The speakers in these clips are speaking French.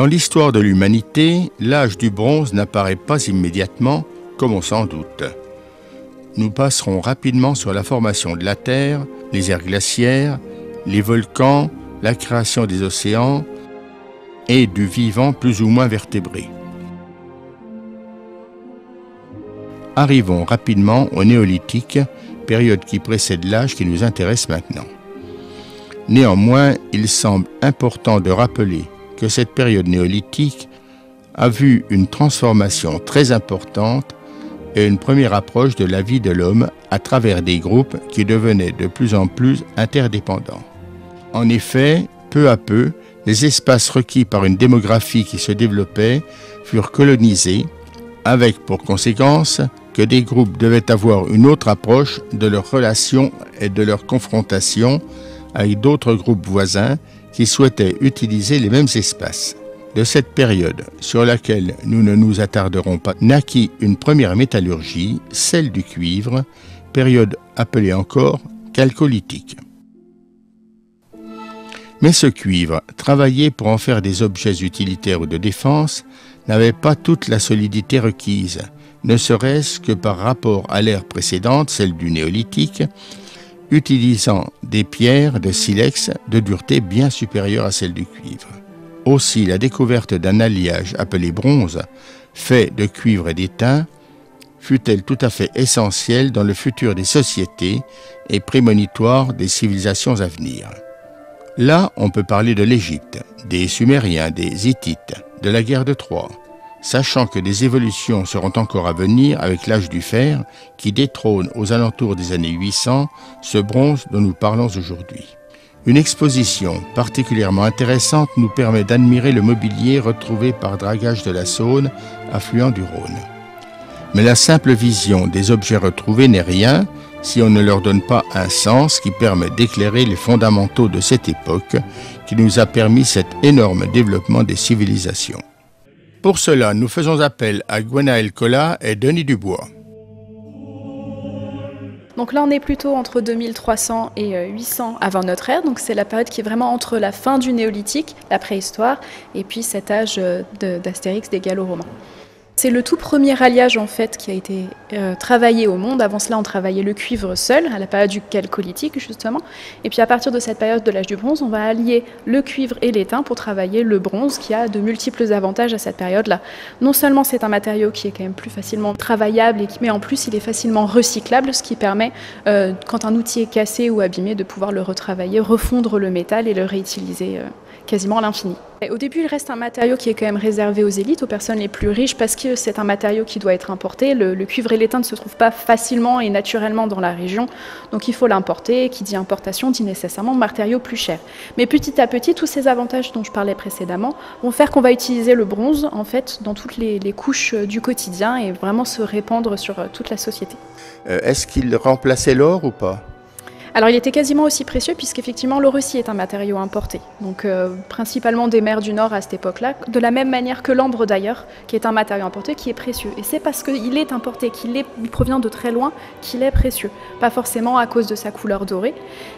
Dans l'histoire de l'humanité, l'âge du bronze n'apparaît pas immédiatement, comme on s'en doute. Nous passerons rapidement sur la formation de la Terre, les aires glaciaires, les volcans, la création des océans et du vivant plus ou moins vertébré. Arrivons rapidement au néolithique, période qui précède l'âge qui nous intéresse maintenant. Néanmoins, il semble important de rappeler que cette période néolithique a vu une transformation très importante et une première approche de la vie de l'homme à travers des groupes qui devenaient de plus en plus interdépendants. En effet, peu à peu, les espaces requis par une démographie qui se développait furent colonisés, avec pour conséquence que des groupes devaient avoir une autre approche de leurs relations et de leurs confrontations avec d'autres groupes voisins qui souhaitaient utiliser les mêmes espaces. De cette période, sur laquelle nous ne nous attarderons pas, naquit une première métallurgie, celle du cuivre, période appelée encore calcolithique. Mais ce cuivre, travaillé pour en faire des objets utilitaires ou de défense, n'avait pas toute la solidité requise, ne serait-ce que par rapport à l'ère précédente, celle du néolithique, utilisant des pierres de silex de dureté bien supérieure à celle du cuivre. Aussi, la découverte d'un alliage appelé bronze, fait de cuivre et d'étain, fut-elle tout à fait essentielle dans le futur des sociétés et prémonitoire des civilisations à venir. Là, on peut parler de l'Égypte, des Sumériens, des Hittites, de la guerre de Troie, sachant que des évolutions seront encore à venir avec l'âge du fer qui détrône aux alentours des années 800 ce bronze dont nous parlons aujourd'hui. Une exposition particulièrement intéressante nous permet d'admirer le mobilier retrouvé par dragage de la Saône, affluent du Rhône. Mais la simple vision des objets retrouvés n'est rien si on ne leur donne pas un sens qui permet d'éclairer les fondamentaux de cette époque qui nous a permis cet énorme développement des civilisations. Pour cela, nous faisons appel à Gwenaël Collat et Denis Dubois. Donc là, on est plutôt entre 2300 et 800 avant notre ère. Donc c'est la période qui est vraiment entre la fin du néolithique, la préhistoire, et puis cet âge d'Astérix des Gallo-Romains. C'est le tout premier alliage en fait qui a été euh, travaillé au monde. Avant cela, on travaillait le cuivre seul, à la période du calcolithique justement. Et puis à partir de cette période de l'âge du bronze, on va allier le cuivre et l'étain pour travailler le bronze, qui a de multiples avantages à cette période-là. Non seulement c'est un matériau qui est quand même plus facilement travaillable, mais en plus il est facilement recyclable, ce qui permet, euh, quand un outil est cassé ou abîmé, de pouvoir le retravailler, refondre le métal et le réutiliser euh, quasiment à l'infini. Au début, il reste un matériau qui est quand même réservé aux élites, aux personnes les plus riches, parce que c'est un matériau qui doit être importé. Le, cuivre et l'étain ne se trouvent pas facilement et naturellement dans la région, donc il faut l'importer. Qui dit importation dit nécessairement matériau plus cher. Mais petit à petit, tous ces avantages dont je parlais précédemment vont faire qu'on va utiliser le bronze en fait dans toutes les, les couches du quotidien et vraiment se répandre sur euh, toute la société. Euh, est-ce qu'il remplaçait l'or ou pas? Alors il était quasiment aussi précieux puisqu'effectivement l'or aussi est un matériau importé, donc euh, principalement des mers du Nord à cette époque-là, de la même manière que l'ambre d'ailleurs, qui est un matériau importé qui est précieux. Et c'est parce qu'il est importé, qu'il provient de très loin, qu'il est précieux, pas forcément à cause de sa couleur dorée.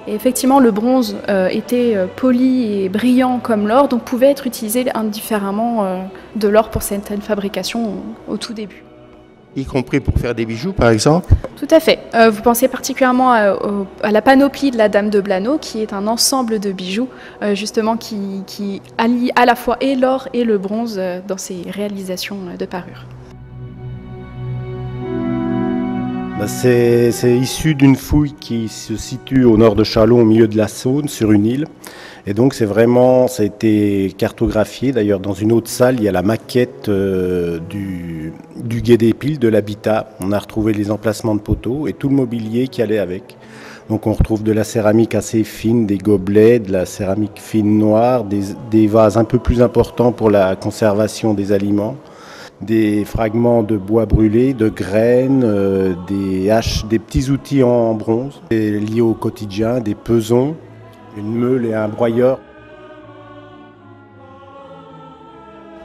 Et effectivement le bronze euh, était euh, poli et brillant comme l'or, donc pouvait être utilisé indifféremment de l'or pour certaines fabrications au tout début y compris pour faire des bijoux par exemple Tout à fait. Euh, vous pensez particulièrement à, la panoplie de la Dame de Blano, qui est un ensemble de bijoux euh, justement qui, qui, allie à la fois et l'or et le bronze euh, dans ses réalisations de parure. Bah, c'est issu d'une fouille qui se situe au nord de Chalon, au milieu de la Saône, sur une île. Et donc c'est vraiment, ça a été cartographié. D'ailleurs, dans une autre salle, il y a la maquette euh, du, du guet des piles, de l'habitat. On a retrouvé les emplacements de poteaux et tout le mobilier qui allait avec. Donc on retrouve de la céramique assez fine, des gobelets, de la céramique fine noire, des, vases un peu plus importants pour la conservation des aliments des fragments de bois brûlé, de graines, euh, des haches, des petits outils en bronze liés au quotidien, des pesons, une meule et un broyeur.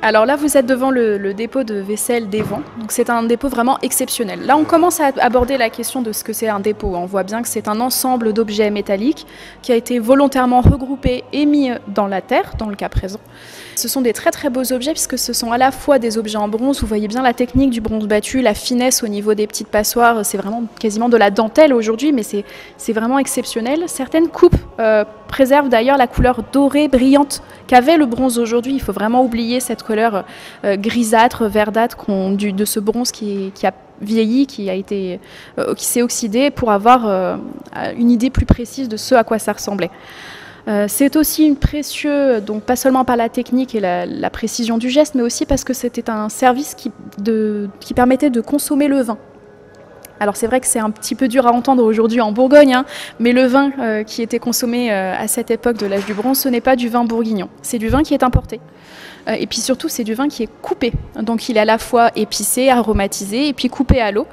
Alors là, vous êtes devant le, dépôt de vaisselle des vents. Donc c'est un dépôt vraiment exceptionnel. Là, on commence à aborder la question de ce que c'est un dépôt. On voit bien que c'est un ensemble d'objets métalliques qui a été volontairement regroupé et mis dans la terre, dans le cas présent. Ce sont des très très beaux objets puisque ce sont à la fois des objets en bronze. Vous voyez bien la technique du bronze battu, la finesse au niveau des petites passoires. C'est vraiment quasiment de la dentelle aujourd'hui, mais c'est vraiment exceptionnel. Certaines coupes euh, préservent d'ailleurs la couleur dorée brillante qu'avait le bronze aujourd'hui. Il faut vraiment oublier cette couleur euh, grisâtre, verdâtre de ce bronze qui, a vieilli, qui euh, qui s'est oxydé pour avoir une idée plus précise de ce à quoi ça ressemblait. Euh, c'est aussi précieux, donc pas seulement par la technique et la, précision du geste, mais aussi parce que c'était un service qui, permettait de consommer le vin. Alors c'est vrai que c'est un petit peu dur à entendre aujourd'hui en Bourgogne, hein, mais le vin euh, qui était consommé euh, à cette époque de l'âge du bronze, ce n'est pas du vin bourguignon, c'est du vin qui est importé. et puis surtout, c'est du vin qui est coupé. Donc il est à la fois épicé, aromatisé, et puis coupé à l'eau.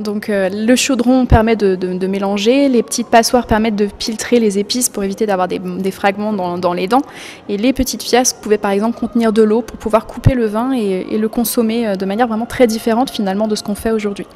Donc euh, le chaudron permet de, mélanger, les petites passoires permettent de filtrer les épices pour éviter d'avoir des, fragments dans, les dents. Et les petites fiasques pouvaient par exemple contenir de l'eau pour pouvoir couper le vin et, le consommer euh, de manière vraiment très différente finalement de ce qu'on fait aujourd'hui.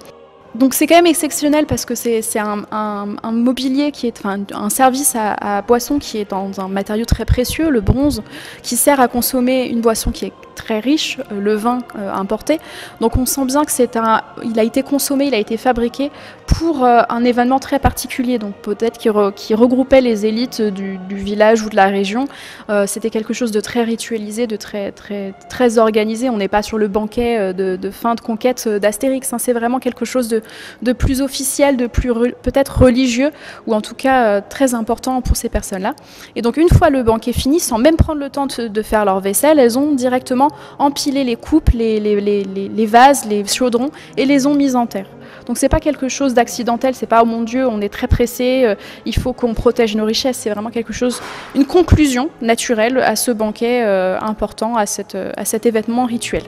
Donc c'est quand même exceptionnel parce que c'est un, mobilier qui est enfin, un service à, à, boisson qui est dans un matériau très précieux, le bronze, qui sert à consommer une boisson qui est très riche, euh, le vin euh, importé. Donc on sent bien que c'est un, il a été consommé, il a été fabriqué pour euh, un événement très particulier. Donc peut-être qui, regroupait les élites du, village ou de la région. C'était quelque chose de très ritualisé, de très très très organisé. On n'est pas sur le banquet de, fin de conquête d'Astérix. Hein. C'est vraiment quelque chose de, de plus officiel, de plus peut-être religieux ou en tout cas très important pour ces personnes-là. Et donc une fois le banquet fini, sans même prendre le temps de faire leur vaisselle, elles ont directement empiler les coupes, les, vases, les chaudrons et les ont mis en terre. Donc c'est pas quelque chose d'accidentel, c'est pas oh mon Dieu, on est très pressé, euh, il faut qu'on protège nos richesses. C'est vraiment quelque chose, une conclusion naturelle à ce banquet euh, important, à cet événement rituel.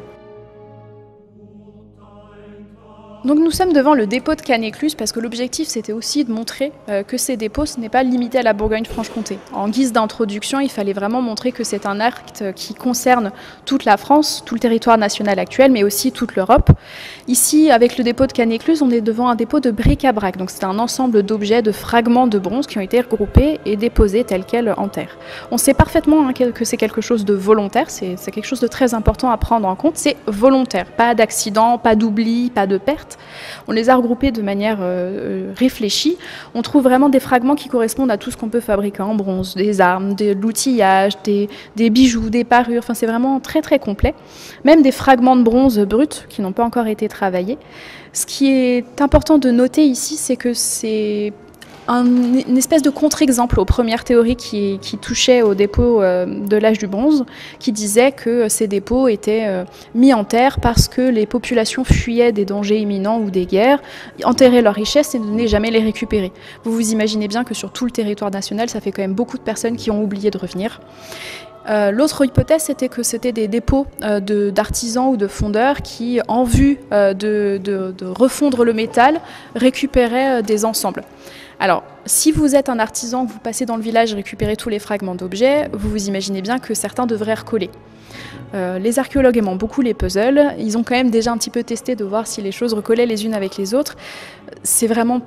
Donc nous sommes devant le dépôt de Canécluse parce que l'objectif c'était aussi de montrer euh, que ces dépôts ce n'est pas limité à la Bourgogne-Franche-Comté. En guise d'introduction, il fallait vraiment montrer que c'est un acte qui concerne toute la France, tout le territoire national actuel, mais aussi toute l'Europe. Ici, avec le dépôt de Canécluse, on est devant un dépôt de bric-à-brac. Donc c'est un ensemble d'objets, de fragments de bronze qui ont été regroupés et déposés tels quels en terre. On sait parfaitement hein, que c'est quelque chose de volontaire, c'est quelque chose de très important à prendre en compte. C'est volontaire, pas d'accident, pas d'oubli, pas de perte. On les a regroupés de manière euh, euh, réfléchie. On trouve vraiment des fragments qui correspondent à tout ce qu'on peut fabriquer en bronze, des armes, de l'outillage, des, bijoux, des parures. C'est vraiment très très complet. Même des fragments de bronze bruts qui n'ont pas encore été travaillés. Ce qui est important de noter ici, c'est que une espèce de contre-exemple aux premières théories qui, touchaient au dépôt euh, de l'âge du bronze, qui disaient que ces dépôts étaient euh, mis en terre parce que les populations fuyaient des dangers imminents ou des guerres, enterraient leurs richesses et ne jamais les récupérer. Vous vous imaginez bien que sur tout le territoire national, ça fait quand même beaucoup de personnes qui ont oublié de revenir. Euh, l'autre hypothèse, c'était que c'était des dépôts d'artisans ou de fondeurs qui, en vue de, de, refondre le métal, récupéraient des ensembles. Alors, si vous êtes un artisan, vous passez dans le village et récupérez tous les fragments d'objets, vous vous imaginez bien que certains devraient recoller. Euh, les archéologues aimant beaucoup les puzzles, ils ont quand même déjà un petit peu testé de voir si les choses recollaient les unes avec les autres. C'est vraiment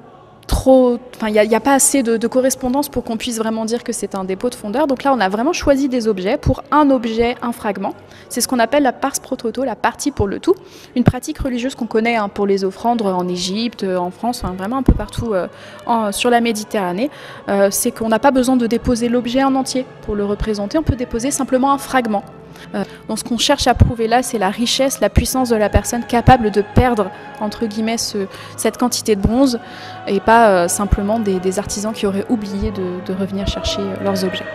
trop. Enfin, il n'y a, pas assez de, correspondance pour qu'on puisse vraiment dire que c'est un dépôt de fondeur. Donc là, on a vraiment choisi des objets pour un objet, un fragment. C'est ce qu'on appelle la pars pro toto, la partie pour le tout. Une pratique religieuse qu'on connaît hein, pour les offrandes en Égypte, en France, vraiment un peu partout euh, sur la Méditerranée. Euh, c'est qu'on n'a pas besoin de déposer l'objet en entier pour le représenter. On peut déposer simplement un fragment. Euh, donc ce qu'on cherche à prouver là, c'est la richesse, la puissance de la personne capable de perdre, entre guillemets, cette quantité de bronze, et pas euh, simplement des, artisans qui auraient oublié de revenir chercher euh, leurs objets.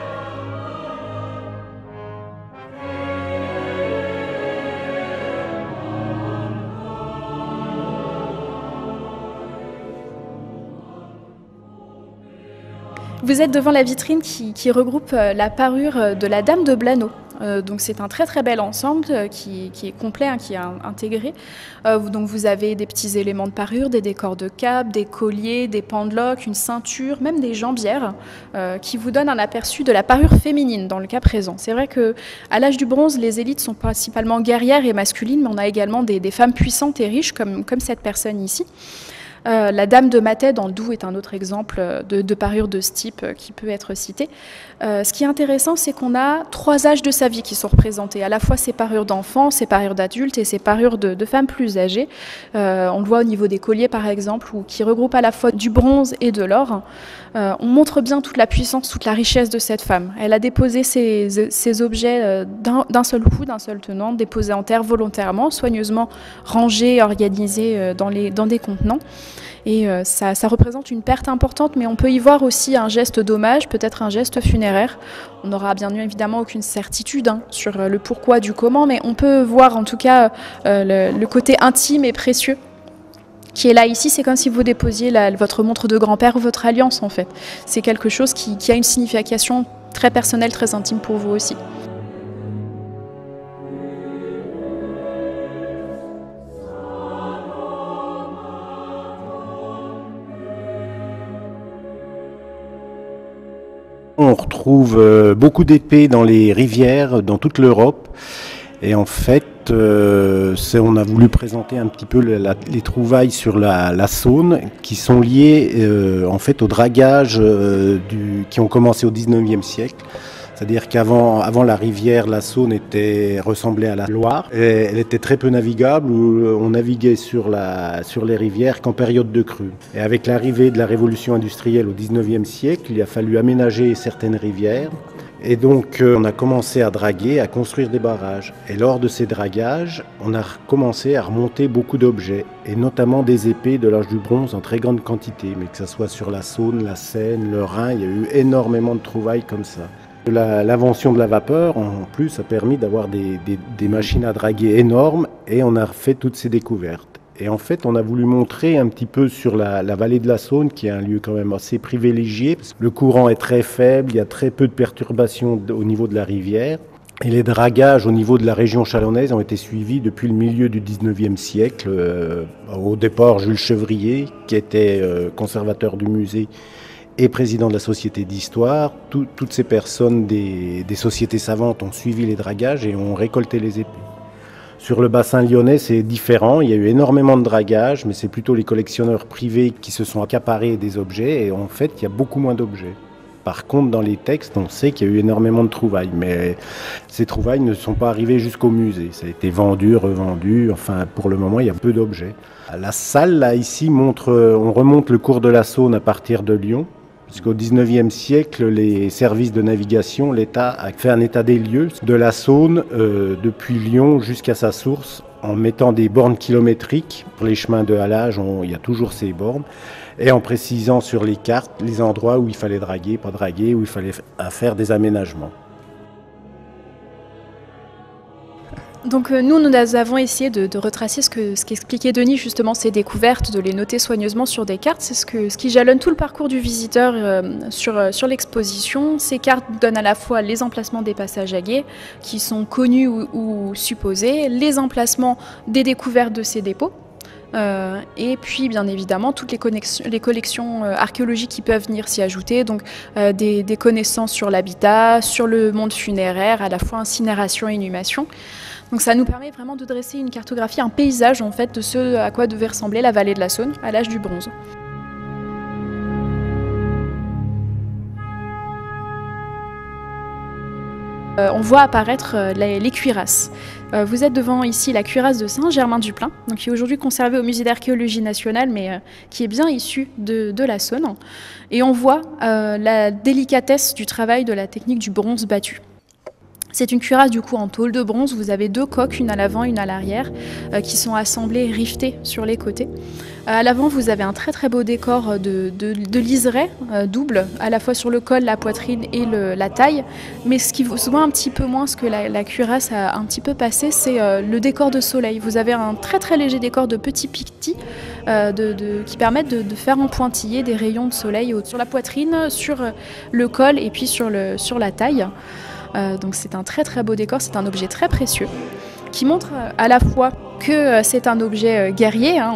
Vous êtes devant la vitrine qui, regroupe la parure de la Dame de Blano. Donc c'est un très très bel ensemble qui, est complet, hein, qui est intégré. donc vous avez des petits éléments de parure, des décors de cap, des colliers, des pendeloques, une ceinture, même des jambières, qui vous donnent un aperçu de la parure féminine dans le cas présent. C'est vrai que à l'âge du bronze, les élites sont principalement guerrières et masculines, mais on a également des, femmes puissantes et riches comme, comme cette personne ici. Euh, la Dame de Matet dans le Doubs est un autre exemple de, parure de ce type euh, qui peut être cité. Euh, ce qui est intéressant, c'est qu'on a trois âges de sa vie qui sont représentés, à la fois ses parures d'enfants, ses parures d'adultes et ses parures de, femmes plus âgées. on le voit au niveau des colliers, par exemple, qui regroupent à la fois du bronze et de l'or. on montre bien toute la puissance, toute la richesse de cette femme. Elle a déposé ses, objets d'un seul coup, d'un seul tenant, déposés en terre volontairement, soigneusement rangés, organisés dans, dans des contenants. Et euh, ça, représente une perte importante, mais on peut y voir aussi un geste d'hommage, peut-être un geste funéraire. On n'aura bien évidemment aucune certitude hein, sur euh, le pourquoi du comment, mais on peut voir en tout cas euh, le, côté intime et précieux qui est là ici, c'est comme si vous déposiez votre montre de grand-père ou votre alliance en fait. C'est quelque chose qui a une signification très personnelle, très intime pour vous aussi. On retrouve euh, beaucoup d'épées dans les rivières, dans toute l'Europe. Et en fait, euh, on a voulu présenter un petit peu les trouvailles sur la, Saône qui sont liées euh, en fait au dragage qui ont commencé au 19e siècle. C'est-à-dire qu'avant avant la rivière, la Saône était, ressemblait à la Loire. Et elle était très peu navigable, où on naviguait sur, la, sur les rivières qu'en période de crue. Et avec l'arrivée de la révolution industrielle au 19e siècle, il a fallu aménager certaines rivières. Et donc euh, on a commencé à draguer, à construire des barrages. Et lors de ces dragages, on a commencé à remonter beaucoup d'objets, et notamment des épées de l'âge du bronze en très grande quantité. Mais que ce soit sur la Saône, la Seine, le Rhin, il y a eu énormément de trouvailles comme ça. L'invention de la vapeur, en plus, a permis d'avoir des, machines à draguer énormes et on a fait toutes ces découvertes. Et en fait, on a voulu montrer un petit peu sur la, vallée de la Saône, qui est un lieu quand même assez privilégié. Parce que le courant est très faible, il y a très peu de perturbations au niveau de la rivière. Et les dragages au niveau de la région chalonnaise ont été suivis depuis le milieu du 19e siècle. Euh, au départ, Jules Chevrier, qui était euh, conservateur du musée, et président de la société d'histoire. toutes ces personnes des, sociétés savantes ont suivi les dragages et ont récolté les épées. Sur le bassin lyonnais, c'est différent. Il y a eu énormément de dragages, mais c'est plutôt les collectionneurs privés qui se sont accaparés des objets. Et en fait, il y a beaucoup moins d'objets. Par contre, dans les textes, on sait qu'il y a eu énormément de trouvailles, mais ces trouvailles ne sont pas arrivées jusqu'au musée. Ça a été vendu, revendu. Enfin, pour le moment, il y a peu d'objets. La salle, là, ici, montre, on remonte le cours de la Saône à partir de Lyon. Puisqu'au 19e siècle, les services de navigation, l'État a fait un état des lieux de la Saône euh, depuis Lyon jusqu'à sa source en mettant des bornes kilométriques. Pour les chemins de halage, il y a toujours ces bornes. Et en précisant sur les cartes les endroits où il fallait draguer, pas draguer, où il fallait faire des aménagements. Donc euh, nous, nous avons essayé de, retracer ce ce qu'expliquait Denis, justement, ces découvertes, de les noter soigneusement sur des cartes. C'est ce, qui jalonne tout le parcours du visiteur euh, sur, euh, sur l'exposition. Ces cartes donnent à la fois les emplacements des passages à qui sont connus ou, supposés, les emplacements des découvertes de ces dépôts, et puis, bien évidemment, toutes les, collections archéologiques qui peuvent venir s'y ajouter, donc des, des, connaissances sur l'habitat, sur le monde funéraire, à la fois incinération et inhumation. Donc ça nous permet vraiment de dresser une cartographie, un paysage en fait de ce à quoi devait ressembler la vallée de la Saône à l'âge du bronze. On voit apparaître euh, les, cuirasses. Euh, vous êtes devant ici la cuirasse de Saint-Germain-du-Plain, qui est aujourd'hui conservée au musée d'archéologie nationale, mais qui est bien issue de, de, la Saône. Et on voit la délicatesse du travail de la technique du bronze battu. C'est une cuirasse du coup en tôle de bronze. Vous avez deux coques, une à l'avant, une à l'arrière, euh, qui sont assemblées, rivetées sur les côtés. Euh, à l'avant, vous avez un très beau décor de, de, euh, double, à la fois sur le col, la poitrine et la taille. Mais ce qui vous voit un petit peu moins, ce que la, cuirasse a un petit peu passé, c'est le décor de soleil. Vous avez un très très léger décor de petits piquetis qui permettent de, faire en pointillé des rayons de soleil sur la poitrine, sur le col et puis sur la taille. Donc c'est un très très beau décor, c'est un objet très précieux qui montre à la fois que euh, c'est un objet euh, guerrier. Hein.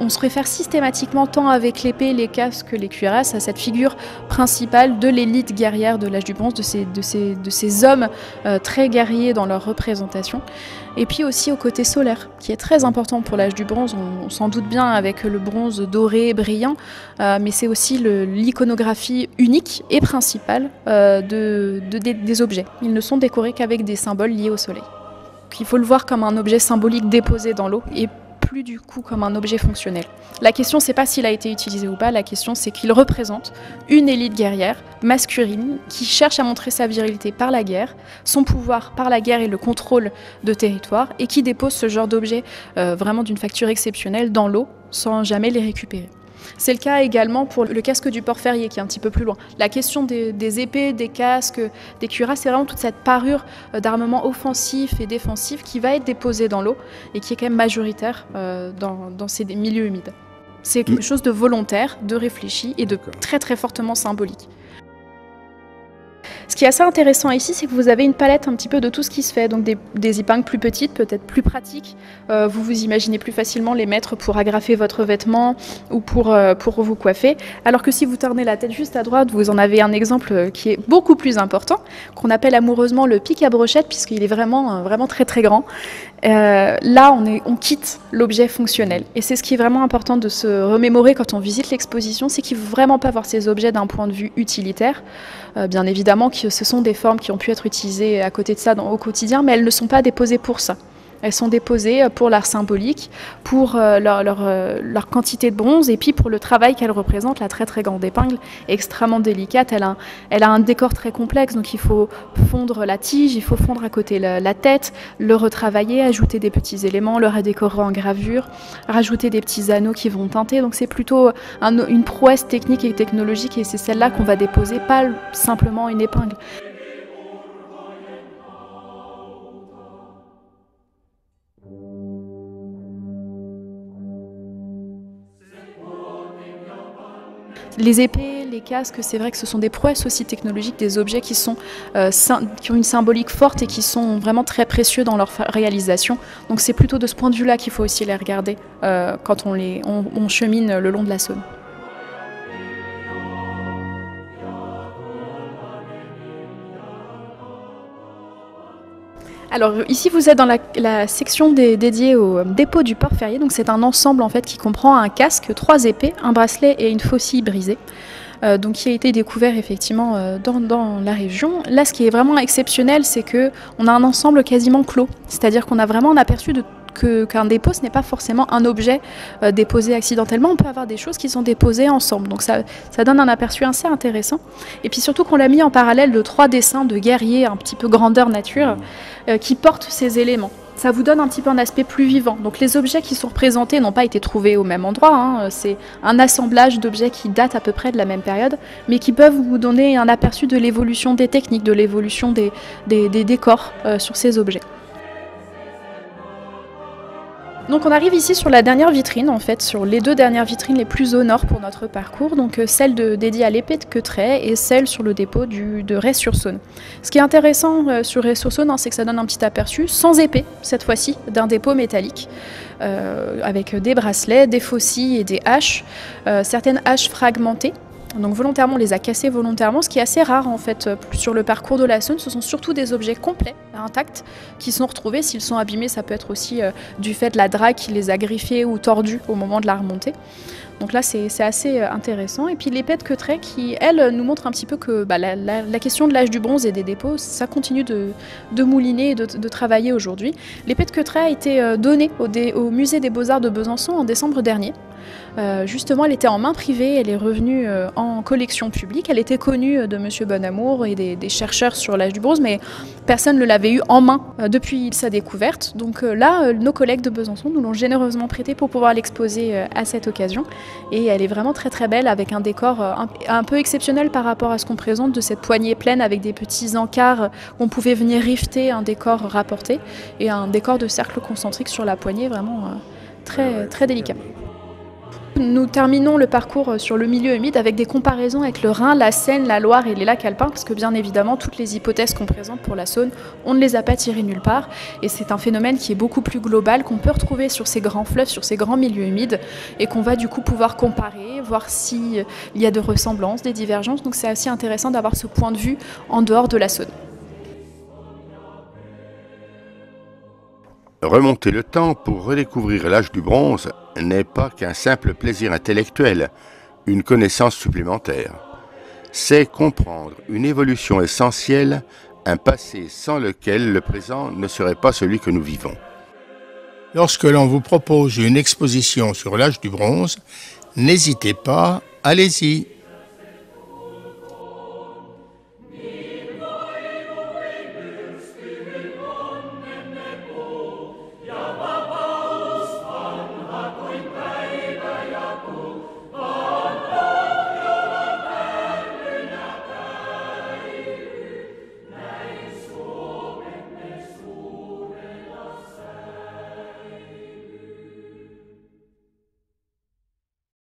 On, se réfère systématiquement tant avec l'épée, les casques que les cuirasses à cette figure principale de l'élite guerrière de l'âge du bronze, de ces, hommes euh, très guerriers dans leur représentation. Et puis aussi au côté solaire, qui est très important pour l'âge du bronze. On, s'en doute bien avec le bronze doré, brillant, mais c'est aussi l'iconographie unique et principale de, des objets. Ils ne sont décorés qu'avec des symboles liés au soleil. Il faut le voir comme un objet symbolique déposé dans l'eau et plus du coup comme un objet fonctionnel. La question c'est pas s'il a été utilisé ou pas, la question c'est qu'il représente une élite guerrière masculine qui cherche à montrer sa virilité par la guerre, son pouvoir par la guerre et le contrôle de territoire et qui dépose ce genre d'objet euh, vraiment d'une facture exceptionnelle dans l'eau sans jamais les récupérer. C'est le cas également pour le casque du port ferrier qui est un petit peu plus loin. La question des, épées, des casques, des cuirasses, c'est vraiment toute cette parure euh, d'armement offensif et défensif qui va être déposée dans l'eau et qui est quand même majoritaire euh, dans, dans ces milieux humides. C'est quelque chose de volontaire, de réfléchi et de très très fortement symbolique. Ce qui est assez intéressant ici, c'est que vous avez une palette un petit peu de tout ce qui se fait, donc des, épingles plus petites, peut-être plus pratiques. Euh, vous vous imaginez plus facilement les mettre pour agrafer votre vêtement ou pour, euh, pour vous coiffer. Alors que si vous tournez la tête juste à droite, vous en avez un exemple qui est beaucoup plus important, qu'on appelle amoureusement le pic à brochette, puisqu'il est vraiment, euh, vraiment très très grand. Là, on, quitte l'objet fonctionnel. Et c'est ce qui est vraiment important de se remémorer quand on visite l'exposition, c'est qu'il ne faut vraiment pas voir ces objets d'un point de vue utilitaire. bien évidemment, ce sont des formes qui ont pu être utilisées à côté de ça au quotidien, mais elles ne sont pas déposées pour ça. Elles sont déposées euh, pour l'art symbolique, pour euh, euh, leur, quantité de bronze et puis pour le travail qu'elle représente. La très très grande épingle est extrêmement délicate. Elle a, elle a un décor très complexe, donc il faut fondre la tige, il faut fondre à côté la, tête, le retravailler, ajouter des petits éléments, le redécorer en gravure, rajouter des petits anneaux qui vont teinter. Donc c'est plutôt une prouesse technique et technologique et c'est celle-là qu'on va déposer, pas simplement une épingle. Les épées, les casques, c'est vrai que ce sont des prouesses aussi technologiques, des objets qui, euh, ont une symbolique forte et qui sont vraiment très précieux dans leur réalisation. Donc c'est plutôt de ce point de vue-là qu'il faut aussi les regarder euh, quand on, on chemine le long de la Saône. Alors ici vous êtes dans la, section dédiée au euh, dépôt du port ferrier. Donc c'est un ensemble en fait qui comprend un casque, trois épées, un bracelet et une faucille brisée. Euh, donc qui a été découvert effectivement euh, dans, la région. Là, ce qui est vraiment exceptionnel, c'est que on a un ensemble quasiment clos, c'est-à-dire qu'on a vraiment un aperçu de qu'un dépôt, ce n'est pas forcément un objet euh, déposé accidentellement. On peut avoir des choses qui sont déposées ensemble. Donc ça, ça donne un aperçu assez intéressant. Et puis surtout qu'on l'a mis en parallèle de trois dessins de guerriers un petit peu grandeur nature euh, qui portent ces éléments. Ça vous donne un petit peu un aspect plus vivant. Donc les objets qui sont représentés n'ont pas été trouvés au même endroit. Hein. C'est un assemblage d'objets qui datent à peu près de la même période, mais qui peuvent vous donner un aperçu de l'évolution des techniques, de l'évolution des, des, décors euh, sur ces objets. Donc on arrive ici sur la dernière vitrine, en fait, sur les deux dernières vitrines les plus au nord pour notre parcours, donc euh, celle dédiée à l'épée de Queutray et celle sur le dépôt du, de Ray-sur-Saône. Ce qui est intéressant euh, sur Ray-sur-Saône, hein, c'est que ça donne un petit aperçu, sans épée cette fois-ci, d'un dépôt métallique, euh, avec des bracelets, des faucilles et des haches, certaines haches fragmentées, donc volontairement, on les a cassés volontairement, ce qui est assez rare en fait euh, sur le parcours de la Saône. Ce sont surtout des objets complets, intacts, qui sont retrouvés. S'ils sont abîmés, ça peut être aussi euh, du fait de la drague qui les a griffés ou tordus au moment de la remontée. Donc là, c'est assez euh, intéressant. Et puis l'épée de Queutray qui, elle, nous montre un petit peu que bah, la, question de l'âge du bronze et des dépôts, ça continue de, mouliner et de, travailler aujourd'hui. L'épée de Queutray a été donnée au, au Musée des Beaux-Arts de Besançon en décembre dernier. Euh, justement, elle était en main privée, elle est revenue euh, en collection publique. Elle était connue euh, de Monsieur Bonamour et des, chercheurs sur l'âge du bronze, mais personne ne l'avait eu en main depuis sa découverte. Donc là, nos collègues de Besançon nous l'ont généreusement prêtée pour pouvoir l'exposer à cette occasion. Et elle est vraiment très très belle avec un décor un, peu exceptionnel par rapport à ce qu'on présente de cette poignée pleine avec des petits encarts où on pouvait venir rifter un décor rapporté et un décor de cercle concentrique sur la poignée vraiment très, très délicat. Nous terminons le parcours sur le milieu humide avec des comparaisons avec le Rhin, la Seine, la Loire et les lacs alpins, parce que bien évidemment, toutes les hypothèses qu'on présente pour la Saône, on ne les a pas tirées nulle part. Et c'est un phénomène qui est beaucoup plus global, qu'on peut retrouver sur ces grands fleuves, sur ces grands milieux humides, et qu'on va du coup pouvoir comparer, voir s'il y a de ressemblances, des divergences. Donc c'est assez intéressant d'avoir ce point de vue en dehors de la Saône. Remonter le temps pour redécouvrir l'âge du bronze n'est pas qu'un simple plaisir intellectuel, une connaissance supplémentaire. C'est comprendre une évolution essentielle, un passé sans lequel le présent ne serait pas celui que nous vivons. Lorsque l'on vous propose une exposition sur l'âge du bronze, n'hésitez pas, allez-y.